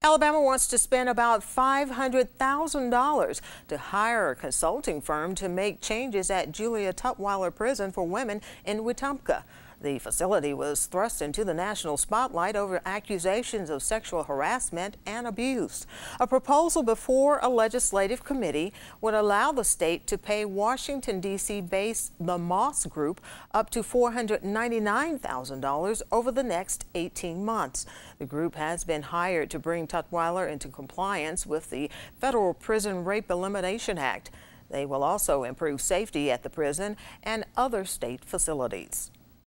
Alabama wants to spend about $500,000 to hire a consulting firm to make changes at Julia Tutwiler Prison for Women in Wetumpka. The facility was thrust into the national spotlight over accusations of sexual harassment and abuse. A proposal before a legislative committee would allow the state to pay Washington, D.C. based the Moss Group up to $499,000 over the next 18 months. The group has been hired to bring Tutwiler into compliance with the Federal Prison Rape Elimination Act. They will also improve safety at the prison and other state facilities.